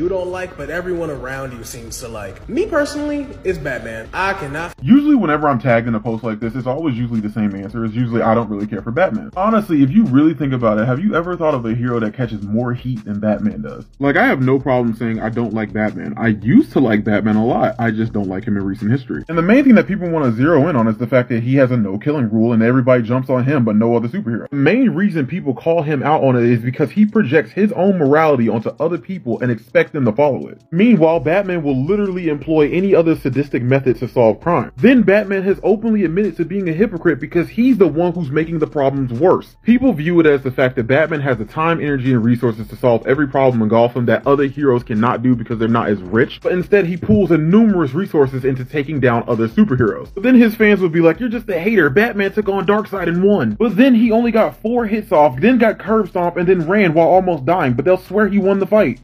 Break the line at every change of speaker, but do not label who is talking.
you don't like, but everyone around you seems to like. Me personally, it's Batman. I cannot.
Usually, whenever I'm tagged in a post like this, it's always usually the same answer. It's usually I don't really care for Batman. Honestly, if you really think about it, have you ever thought of a hero that catches more heat than Batman does? Like, I have no problem saying I don't like Batman. I used to like Batman a lot. I just don't like him in recent history. And the main thing that people want to zero in on is the fact that he has a no killing rule and everybody jumps on him, but no other superhero. The main reason people call him out on it is because he projects his own morality onto other people and expect them to follow it. Meanwhile, Batman will literally employ any other sadistic method to solve crime. Then Batman has openly admitted to being a hypocrite because he's the one who's making the problems worse. People view it as the fact that Batman has the time, energy, and resources to solve every problem in Gotham that other heroes cannot do because they're not as rich, but instead he pools in numerous resources into taking down other superheroes. But then his fans would be like, you're just a hater, Batman took on Darkseid and won. But then he only got four hits off, then got curb stomp, and then ran while almost dying, but they'll swear he won the fight.